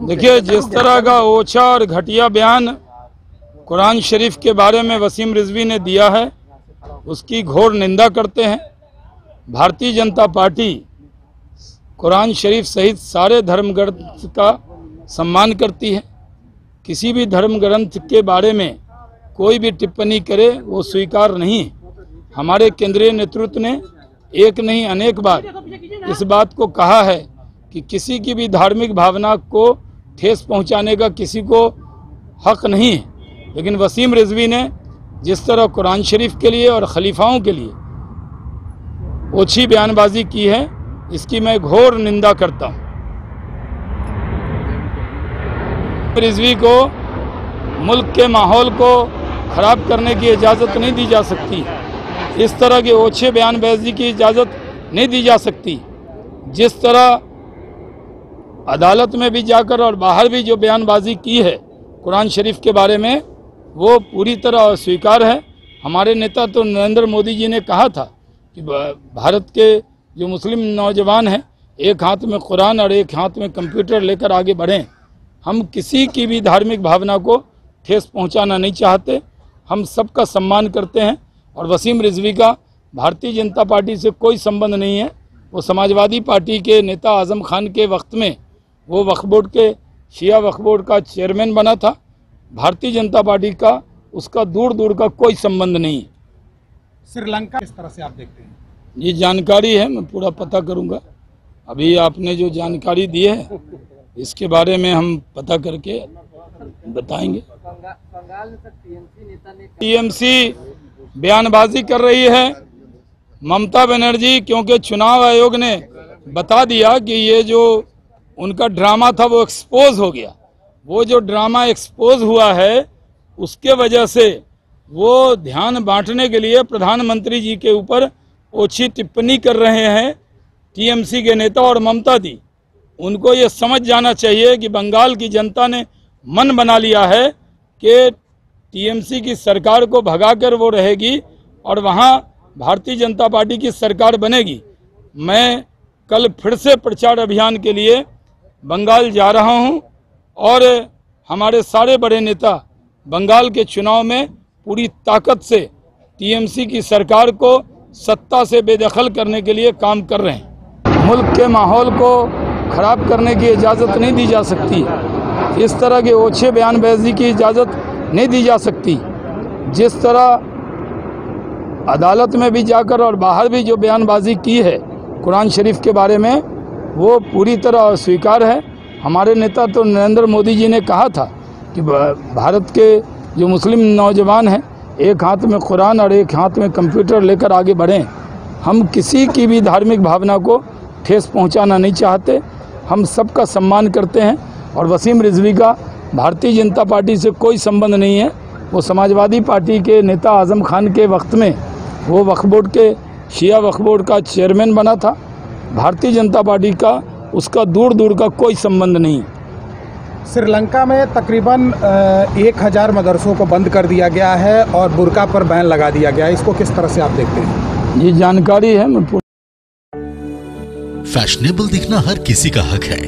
देखिए, जिस तरह का ओछा और घटिया बयान कुरान शरीफ के बारे में वसीम रिजवी ने दिया है, उसकी घोर निंदा करते हैं। भारतीय जनता पार्टी कुरान शरीफ सहित सारे धर्म ग्रंथ का सम्मान करती है। किसी भी धर्म ग्रंथ के बारे में कोई भी टिप्पणी करे, वो स्वीकार नहीं हमारे केंद्रीय नेतृत्व ने एक नहीं, अनेक बार इस बात को कहा है कि किसी की भी धार्मिक भावना को ठेस पहुँचाने का किसी को हक नहीं है। लेकिन वसीम रिजवी ने जिस तरह कुरान शरीफ के लिए और खलीफाओं के लिए ओछी बयानबाजी की है, इसकी मैं घोर निंदा करता हूँ। रिजवी को, मुल्क के माहौल को खराब करने की इजाज़त नहीं दी जा सकती। इस तरह के ओछे बयानबाजी की इजाज़त नहीं दी जा सकती। जिस तरह अदालत में भी जाकर और बाहर भी जो बयानबाजी की है कुरान शरीफ के बारे में, वो पूरी तरह स्वीकार है। हमारे नेता तो नरेंद्र मोदी जी ने कहा था कि भारत के जो मुस्लिम नौजवान हैं, एक हाथ में कुरान और एक हाथ में कंप्यूटर लेकर आगे बढ़ें। हम किसी की भी धार्मिक भावना को ठेस पहुंचाना नहीं चाहते। हम सबका सम्मान करते हैं और वसीम रिजवी का भारतीय जनता पार्टी से कोई संबंध नहीं है। वो समाजवादी पार्टी के नेता आज़म खान के वक्त में वो वक्फ बोर्ड के शिया वक्फ बोर्ड का चेयरमैन बना था भारतीय जनता पार्टी का उसका दूर दूर का कोई संबंध नहीं है। श्रीलंका किस तरह से आप देखते हैं? ये जानकारी है मैं पूरा पता करूँगा। अभी आपने जो जानकारी दी है इसके बारे में हम पता करके बताएँगे। टीएमसी बयानबाजी कर रही है ममता बनर्जी क्योंकि चुनाव आयोग ने बता दिया कि ये जो उनका ड्रामा था, वो एक्सपोज हो गया। वो जो ड्रामा एक्सपोज हुआ है, उसके वजह से वो ध्यान बांटने के लिए प्रधानमंत्री जी के ऊपर ओछी टिप्पणी कर रहे हैं, टीएमसी के नेता और ममता दी उनको ये समझ जाना चाहिए कि बंगाल की जनता ने मन बना लिया है कि टीएमसी की सरकार को भगाकर वो रहेगी और वहाँ भारतीय जनता पार्टी की सरकार बनेगी। मैं कल फिर से प्रचार अभियान के लिए बंगाल जा रहा हूँ और हमारे सारे बड़े नेता बंगाल के चुनाव में पूरी ताकत से टीएमसी की सरकार को सत्ता से बेदखल करने के लिए काम कर रहे हैं। मुल्क के माहौल को खराब करने की इजाज़त नहीं दी जा सकती। इस तरह के ओछे बयानबाजी की इजाज़त नहीं दी जा सकती। जिस तरह अदालत में भी जाकर और बाहर भी जो बयानबाजी की है कुरान शरीफ के बारे में वो पूरी तरह स्वीकार है। हमारे नेता तो नरेंद्र मोदी जी ने कहा था कि भारत के जो मुस्लिम नौजवान हैं, एक हाथ में कुरान और एक हाथ में कंप्यूटर लेकर आगे बढ़ें। हम किसी की भी धार्मिक भावना को ठेस पहुंचाना नहीं चाहते। हम सबका सम्मान करते हैं और वसीम रिजवी का भारतीय जनता पार्टी से कोई संबंध नहीं है। वो समाजवादी पार्टी के नेता आज़म खान के वक्त में वो वक्फ बोर्ड के, शिया वक्फ बोर्ड का चेयरमैन बना था। भारतीय जनता पार्टी का उसका दूर दूर का कोई संबंध नहीं। श्रीलंका में तकरीबन एक हज़ार मदरसों को बंद कर दिया गया है और बुरका पर बैन लगा दिया गया है। इसको किस तरह से आप देखते हैं? ये जानकारी है मैं फैशनेबल दिखना हर किसी का हक है।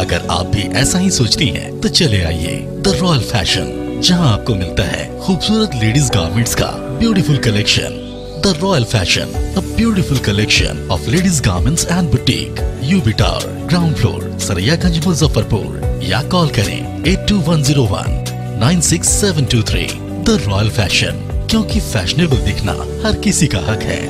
अगर आप भी ऐसा ही सोचती हैं तो चले आइए द रॉयल फ़ैशन जहाँ आपको मिलता है खूबसूरत लेडीज़ गारमेंट्स का beautiful collection the royal fashion a beautiful collection of ladies garments and boutique U B tower ground floor Saraiyaganj Muzaffarpur या कॉल करें at two one zero one nine six seven two three the royal fashion क्योंकि fashionable दिखना हर किसी का हक है।